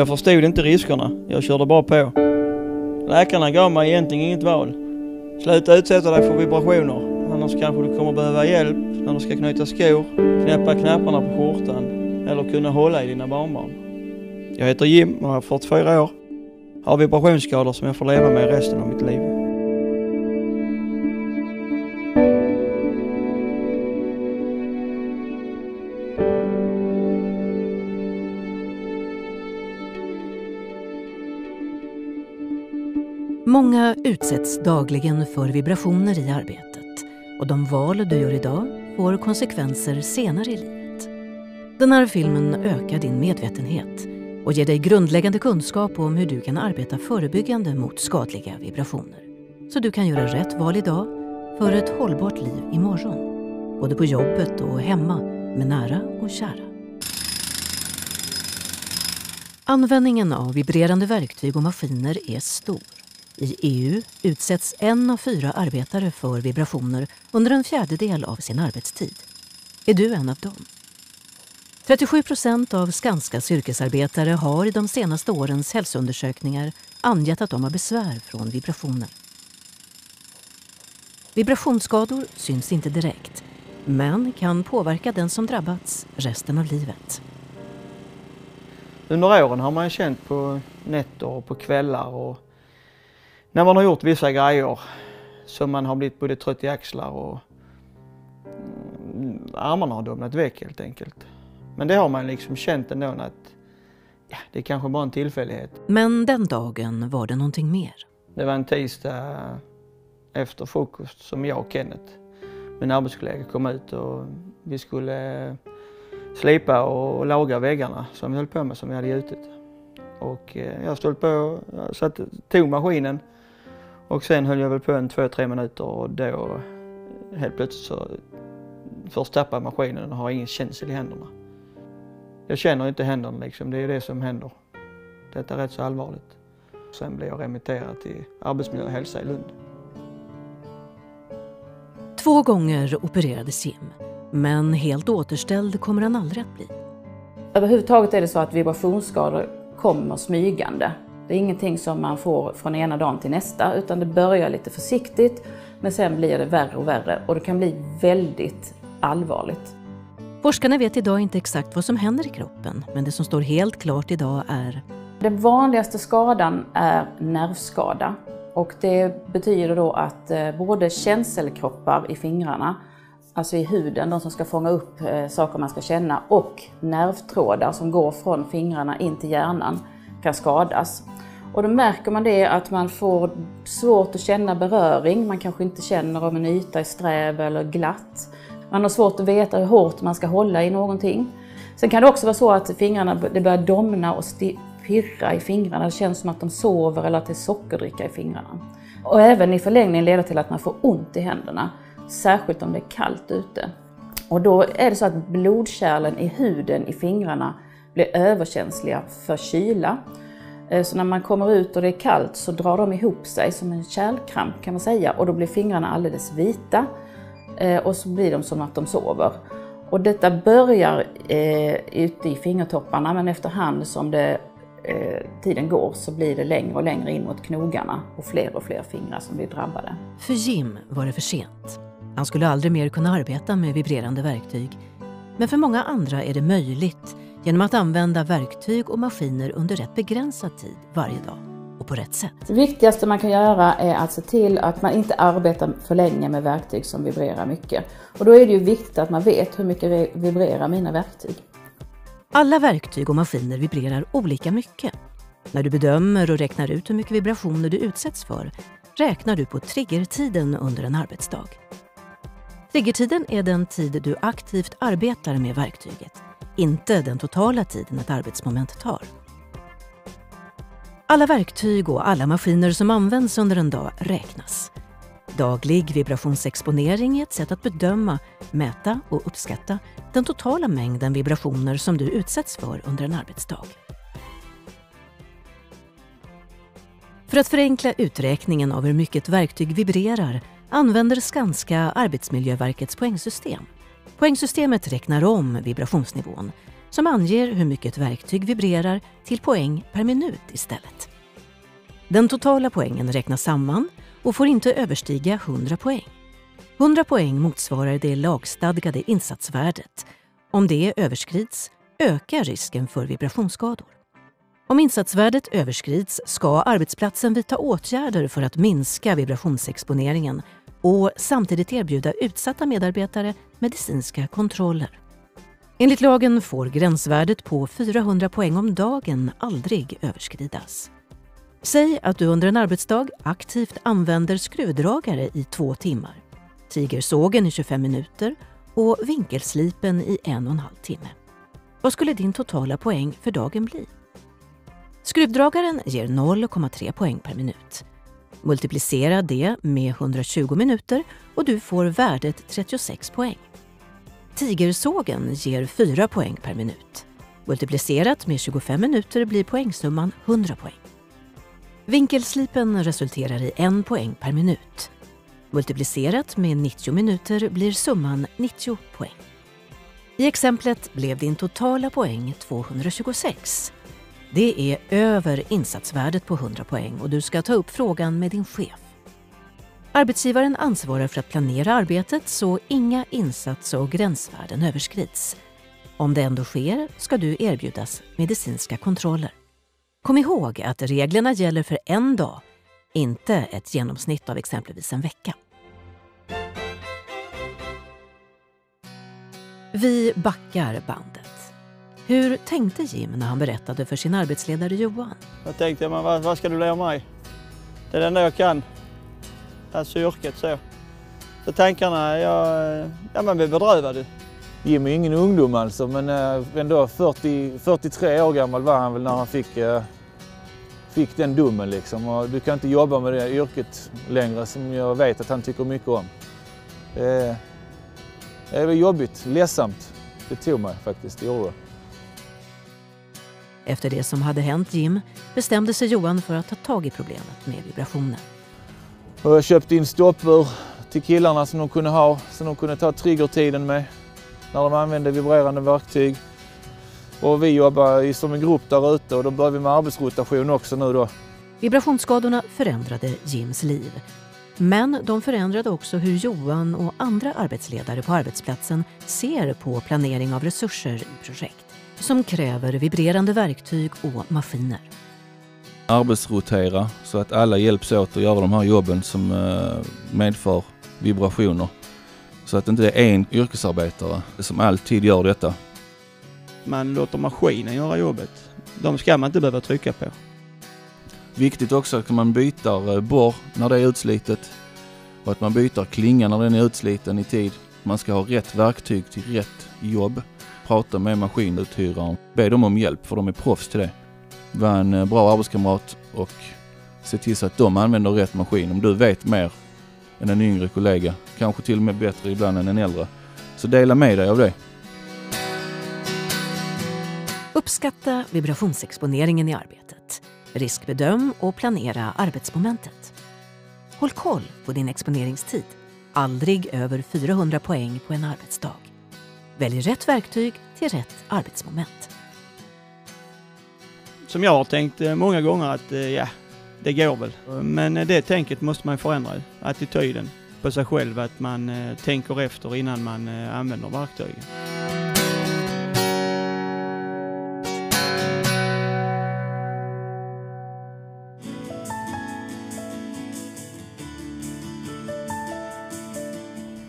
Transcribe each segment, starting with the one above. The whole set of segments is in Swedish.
Jag förstod inte riskerna. Jag körde bara på. Läkarna gav mig egentligen inget val. Sluta utsätta dig för vibrationer. Annars kanske du kommer behöva hjälp när du ska knyta skor, knäppa knapparna på skjortan eller kunna hålla i dina barnbarn. Jag heter Jim och är 44 år. Har vibrationsskador som jag får leva med resten av mitt liv. Många utsätts dagligen för vibrationer i arbetet och de val du gör idag får konsekvenser senare i livet. Den här filmen ökar din medvetenhet och ger dig grundläggande kunskap om hur du kan arbeta förebyggande mot skadliga vibrationer. Så du kan göra rätt val idag för ett hållbart liv imorgon. Både på jobbet och hemma med nära och kära. Användningen av vibrerande verktyg och maskiner är stor. I EU utsätts en av fyra arbetare för vibrationer under en fjärdedel av sin arbetstid. Är du en av dem? 37 procent av Skanskas yrkesarbetare har i de senaste årens hälsoundersökningar angett att de har besvär från vibrationer. Vibrationsskador syns inte direkt men kan påverka den som drabbats resten av livet. Under åren har man känt på nätter och på kvällar och när man har gjort vissa grejer som man har blivit både trött i axlar och mm, armarna har domnat väck helt enkelt. Men det har man liksom känt ändå att ja, det är kanske bara en tillfällighet. Men den dagen var det någonting mer. Det var en tisdag efter frukost som jag och Kenneth, min arbetskollega, kom ut och vi skulle slipa och laga väggarna som vi höll på med, som vi hade gjutit. Och eh, jag stod på, jag satt, tog maskinen och sen höll jag väl på en två, tre minuter och då helt plötsligt så först tappar maskinen och har ingen känsel i händerna. Jag känner inte händerna liksom, det är det som händer. Detta är rätt så allvarligt. Sen blev jag remitterad till Arbetsmiljö och hälsa i Lund. Två gånger opererades Jim, men helt återställd kommer han aldrig att bli. Överhuvudtaget är det så att vibrationsskador kommer smygande. Det är ingenting som man får från ena dagen till nästa utan det börjar lite försiktigt men sen blir det värre och värre och det kan bli väldigt allvarligt. Forskarna vet idag inte exakt vad som händer i kroppen men det som står helt klart idag är Den vanligaste skadan är nervskada och det betyder då att eh, både känselkroppar i fingrarna, alltså i huden, de som ska fånga upp eh, saker man ska känna, och nervtrådar som går från fingrarna in till hjärnan kan skadas. Och då märker man det att man får svårt att känna beröring, man kanske inte känner om en yta är sträv eller glatt. Man har svårt att veta hur hårt man ska hålla i någonting. Sen kan det också vara så att fingrarna det börjar domna och pirra i fingrarna. Det känns som att de sover eller att det är sockerdricka i fingrarna. Och även i förlängningen leder till att man får ont i händerna, särskilt om det är kallt ute. Och då är det så att blodkärlen i huden i fingrarna blir överkänsliga för kyla. Eh, så när man kommer ut och det är kallt så drar de ihop sig som en kärlkramp kan man säga och då blir fingrarna alldeles vita eh, och så blir de som att de sover. Och detta börjar eh, ute i fingertopparna men efterhand som det, eh, tiden går så blir det längre och längre in mot knogarna och fler och fler fingrar som blir drabbade. För Jim var det för sent. Han skulle aldrig mer kunna arbeta med vibrerande verktyg. Men för många andra är det möjligt genom att använda verktyg och maskiner under rätt begränsad tid varje dag och på rätt sätt. Det viktigaste man kan göra är att se till att man inte arbetar för länge med verktyg som vibrerar mycket. Och då är det ju viktigt att man vet hur mycket vibrerar mina verktyg. Alla verktyg och maskiner vibrerar olika mycket. När du bedömer och räknar ut hur mycket vibrationer du utsätts för räknar du på triggertiden under en arbetsdag. Triggertiden är den tid du aktivt arbetar med verktyget inte den totala tiden ett arbetsmoment tar. Alla verktyg och alla maskiner som används under en dag räknas. Daglig vibrationsexponering är ett sätt att bedöma, mäta och uppskatta den totala mängden vibrationer som du utsätts för under en arbetsdag. För att förenkla uträkningen av hur mycket ett verktyg vibrerar använder Skanska Arbetsmiljöverkets poängsystem Poängsystemet räknar om vibrationsnivån som anger hur mycket ett verktyg vibrerar till poäng per minut istället. Den totala poängen räknas samman och får inte överstiga 100 poäng. 100 poäng motsvarar det lagstadgade insatsvärdet. Om det överskrids ökar risken för vibrationsskador. Om insatsvärdet överskrids ska arbetsplatsen vidta åtgärder för att minska vibrationsexponeringen och samtidigt erbjuda utsatta medarbetare medicinska kontroller. Enligt lagen får gränsvärdet på 400 poäng om dagen aldrig överskridas. Säg att du under en arbetsdag aktivt använder skruvdragare i två timmar, tigersågen i 25 minuter och vinkelslipen i en och en halv timme. Vad skulle din totala poäng för dagen bli? Skruvdragaren ger 0,3 poäng per minut. Multiplicera det med 120 minuter och du får värdet 36 poäng. Tigersågen ger 4 poäng per minut. Multiplicerat med 25 minuter blir poängsumman 100 poäng. Vinkelslipen resulterar i 1 poäng per minut. Multiplicerat med 90 minuter blir summan 90 poäng. I exemplet blev din totala poäng 226. Det är över insatsvärdet på 100 poäng och du ska ta upp frågan med din chef. Arbetsgivaren ansvarar för att planera arbetet så inga insats och gränsvärden överskrids. Om det ändå sker ska du erbjudas medicinska kontroller. Kom ihåg att reglerna gäller för en dag, inte ett genomsnitt av exempelvis en vecka. Vi backar bandet. Hur tänkte Jim när han berättade för sin arbetsledare Johan? Jag tänkte, men vad, vad ska du lära mig? Det är det enda jag kan. Alltså yrket så. Så tankarna, jag, ja men blev bedrövad. Jim är ingen ungdom alltså, men eh, ändå 40, 43 år gammal var han väl när han fick, eh, fick den domen. Liksom. Och du kan inte jobba med det yrket längre som jag vet att han tycker mycket om. Eh, det var jobbigt, ledsamt. Det tog mig faktiskt, det gjorde det. Efter det som hade hänt Jim bestämde sig Johan för att ta tag i problemet med vibrationer. Och jag köpte in stoppur till killarna som de kunde ha, som de kunde ta triggertiden med när de använde vibrerande verktyg. Och vi jobbar som en grupp där ute och då börjar vi med arbetsrotation också nu då. Vibrationsskadorna förändrade Jims liv. Men de förändrade också hur Johan och andra arbetsledare på arbetsplatsen ser på planering av resurser i projekt som kräver vibrerande verktyg och maskiner. Arbetsrotera så att alla hjälps åt att göra de här jobben som eh, medför vibrationer. Så att det inte är en yrkesarbetare som alltid gör detta. Man låter maskinen göra jobbet. De ska man inte behöva trycka på. Viktigt också att man byter eh, borr när det är utslitet och att man byter klinga när den är utsliten i tid. Man ska ha rätt verktyg till rätt jobb. Prata med maskinuthyraren. Be dem om hjälp för de är proffs till det. Var en eh, bra arbetskamrat och se till så att de använder rätt maskin. Om du vet mer än en yngre kollega, kanske till och med bättre ibland än en äldre, så dela med dig av det. Uppskatta vibrationsexponeringen i arbetet. Riskbedöm och planera arbetsmomentet. Håll koll på din exponeringstid. Aldrig över 400 poäng på en arbetsdag. Välj rätt verktyg till rätt arbetsmoment. Som jag har tänkt eh, många gånger att eh, ja, det går väl. Men eh, det tänket måste man förändra. Attityden på sig själv, att man tänker efter innan man använder verktygen.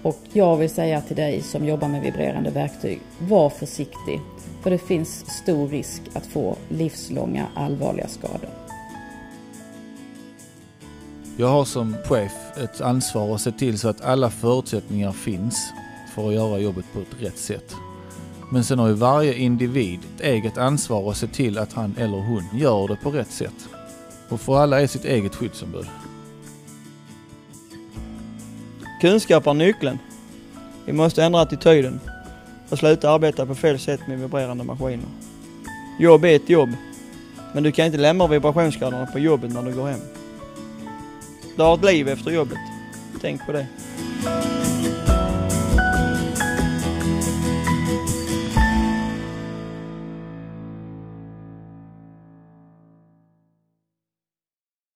Och jag vill säga till dig som jobbar med vibrerande verktyg, var försiktig. För det finns stor risk att få livslånga allvarliga skador. Jag har som chef ett ansvar att se till så att alla förutsättningar finns för att göra jobbet på ett rätt sätt. Men sen har ju varje individ ett eget ansvar att se till att han eller hon gör det på rätt sätt. Och för alla är sitt eget skyddsombud. Kunskap är nyckeln. Vi måste ändra attityden och sluta arbeta på fel sätt med vibrerande maskiner. Jobb är ett jobb, men du kan inte lämna vibrationsskadorna på jobbet när du går hem. Du har ett liv efter jobbet. Tänk på det.